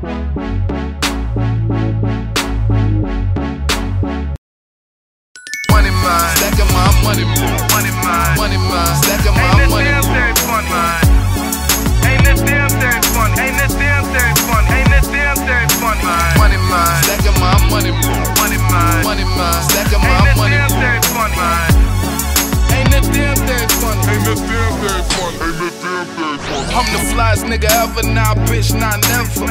Money I'm the flyest nigga ever, now bitch, not never.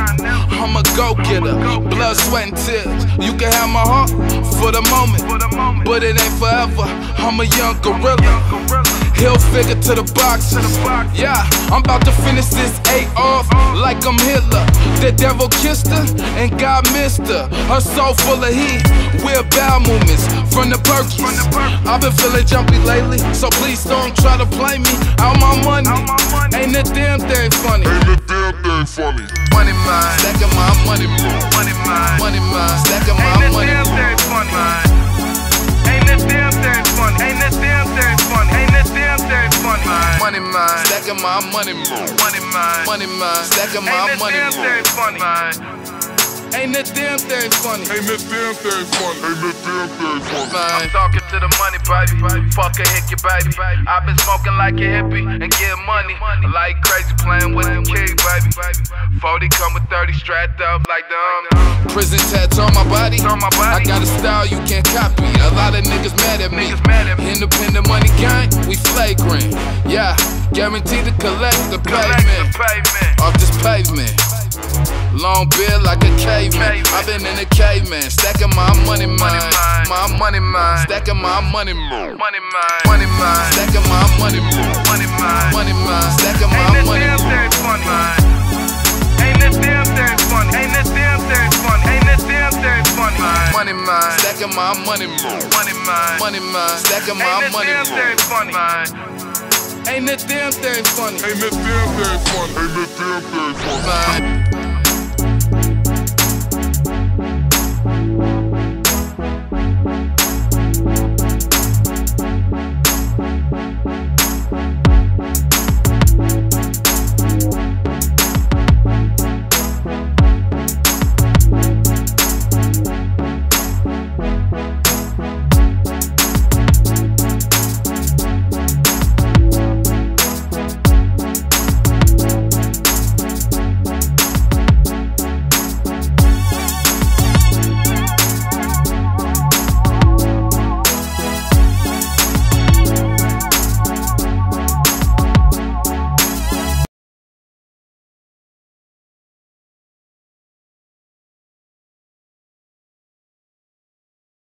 I'm a go getter, blood, sweat, and tears. You can have my heart for the moment, but it ain't forever. I'm a young gorilla. Hill figure to the boxes. Yeah, I'm about to finish this eight off like I'm Hitler. The devil kissed her and God missed her. Her soul full of heat. We're bowel movements from the perkies. I've been feeling jumpy lately, so please don't try to play me. Out my money, stacking my money, Money mine. money mine, stacking Ain't my this money. damn thing funny? Ain't a damn thing funny. Ain't this damn thing funny? Ain't this damn thing funny? Mine. Talking to the money, baby. Fuck a hickey, baby. i been smoking like a hippie and getting money. Like crazy playing with the key, baby. 40 come with 30 strapped up like the um. Prison tats on my body. On my body. I got a style you can't copy. A lot of niggas mad at me. Niggas mad at me. Independent money gang, we flagrant. Yeah, guaranteed to collect the Collect the payment pavement. off this pavement. Long beard like a caveman. I've been in a caveman, stacking my money mine. mine. My money mine. Stacking my money Money mine. mine. Money mine. Stacking my money mine. Money mine. Money mine. Stacking my money damn mine. Stacking my money mine. Money mine. Money mine. Stacking Ain't my this money damn thing funny? Ain't a damn thing funny. Ain't this damn thing funny? Ain't this damn thing funny? Mine.